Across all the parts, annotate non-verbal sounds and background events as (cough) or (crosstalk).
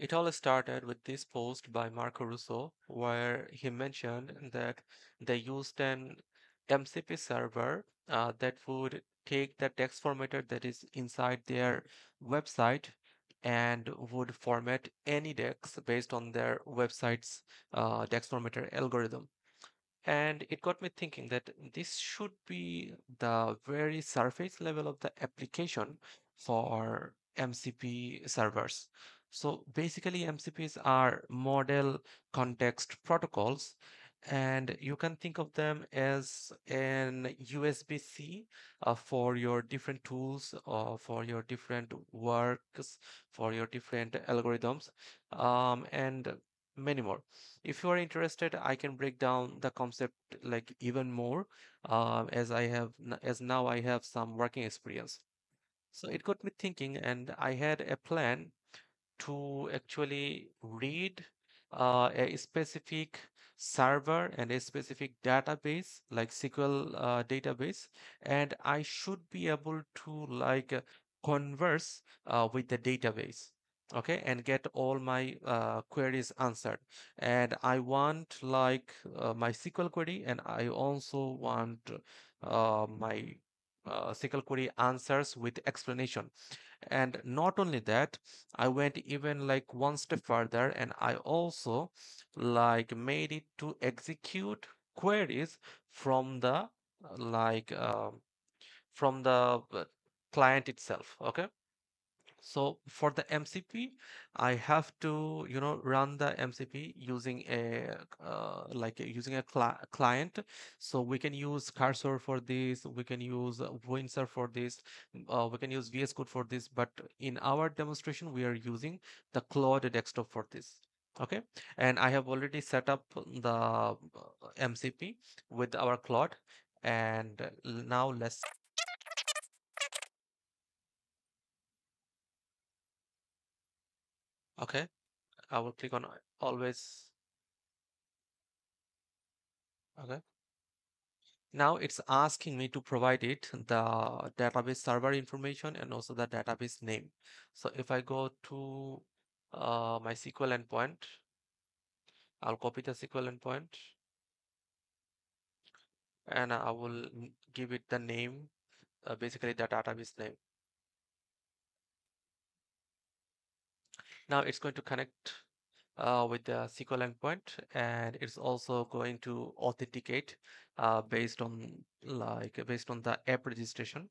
It all started with this post by Marco Russo, where he mentioned that they used an MCP server uh, that would take the DAX formatter that is inside their website and would format any DAX based on their website's uh, DAX formatter algorithm. And it got me thinking that this should be the very surface level of the application for MCP servers. So basically, MCPs are model context protocols, and you can think of them as an USB-C uh, for your different tools, uh, for your different works, for your different algorithms, um, and many more. If you are interested, I can break down the concept like even more, uh, as I have as now I have some working experience. So it got me thinking, and I had a plan to actually read uh, a specific server and a specific database like SQL uh, database. And I should be able to like converse uh, with the database okay and get all my uh, queries answered. And I want like uh, my SQL query and I also want uh, my uh, SQL query answers with explanation and not only that, I went even like one step further and I also like made it to execute queries from the like uh, from the uh, client itself. Okay. So for the MCP, I have to, you know, run the MCP using a uh, like using a cli client. So we can use Cursor for this, we can use Windsurf for this, uh, we can use VS Code for this. But in our demonstration, we are using the Claude desktop for this. Okay, and I have already set up the uh, MCP with our Claude, and uh, now let's okay. I will click on always. Okay. Now it's asking me to provide it the database server information and also the database name. So if I go to uh, my SQL endpoint, I'll copy the SQL endpoint and I will give it the name, uh, basically the database name. Now it's going to connect uh, with the SQL endpoint and it's also going to authenticate uh, based on like based on the app registration.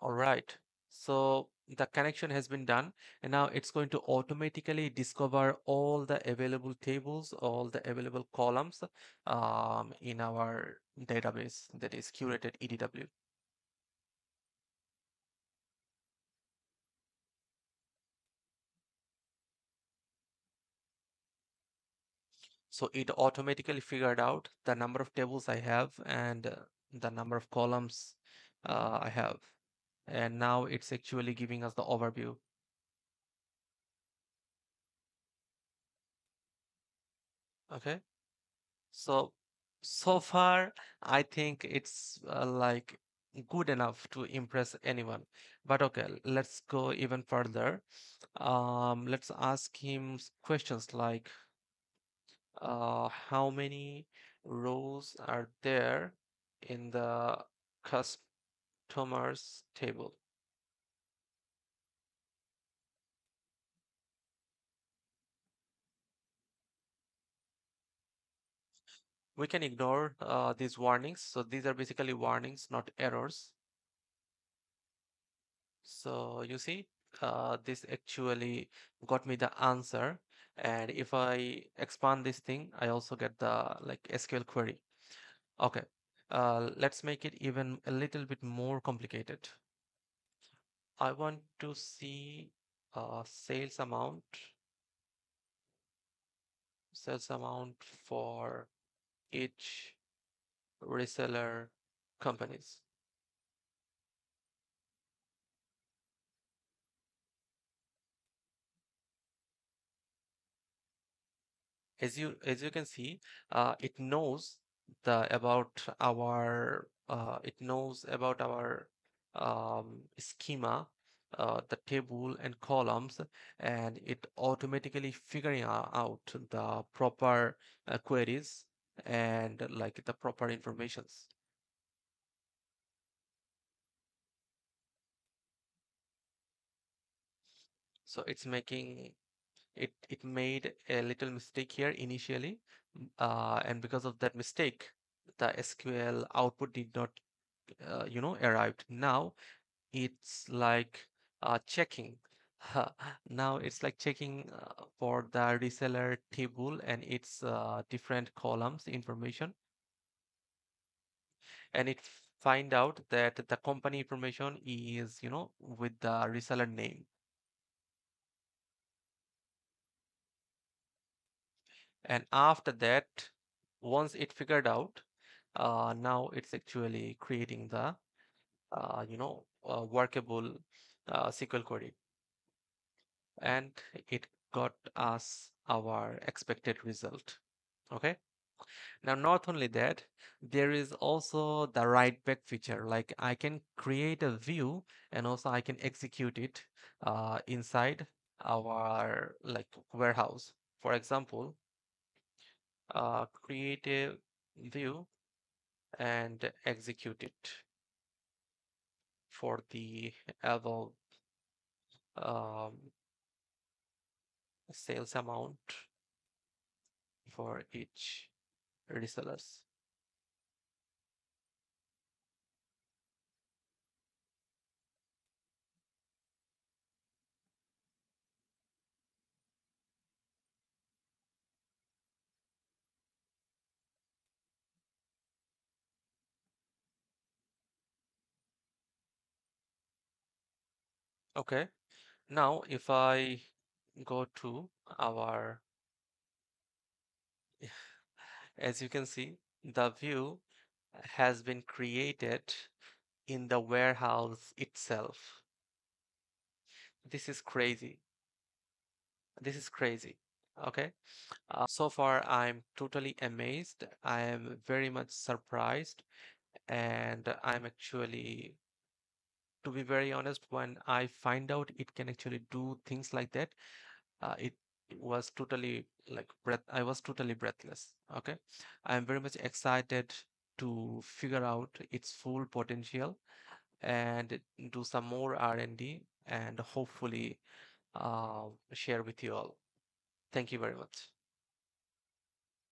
All right. So the connection has been done and now it's going to automatically discover all the available tables, all the available columns um, in our database that is curated EDW. So it automatically figured out the number of tables I have and uh, the number of columns uh, I have. And now it's actually giving us the overview. Okay. So, so far, I think it's uh, like good enough to impress anyone. But okay, let's go even further. Um, let's ask him questions like, uh, how many rows are there in the customers table? We can ignore uh, these warnings. So these are basically warnings, not errors. So you see, uh, this actually got me the answer. And if I expand this thing, I also get the like SQL query. Okay, uh, let's make it even a little bit more complicated. I want to see uh, sales amount, sales amount for each reseller companies. As you as you can see uh, it knows the about our uh, it knows about our um, schema, uh, the table and columns, and it automatically figuring out the proper uh, queries and like the proper informations. So it's making it it made a little mistake here initially, uh, and because of that mistake, the SQL output did not uh, you know arrived. Now it's like uh, checking. (laughs) Now it's like checking uh, for the reseller table and its uh, different columns information, and it find out that the company information is you know with the reseller name. And after that, once it figured out, uh, now it's actually creating the uh, you know uh, workable uh, SQL query, and it got us our expected result. Okay. Now, not only that, there is also the write back feature. Like I can create a view and also I can execute it uh, inside our like warehouse. For example, uh, create a view and execute it for the above um, sales amount for each resellers. Okay. Now, if I go to our, (laughs) as you can see, the view has been created in the warehouse itself. This is crazy. This is crazy. Okay. Uh, so far, I'm totally amazed. I am very much surprised, and I'm actually, to be very honest, when I find out it can actually do things like that, uh, it was totally like breath. I was totally breathless. Okay. I'm very much excited to figure out its full potential and do some more R&D and hopefully uh, share with you all. Thank you very much.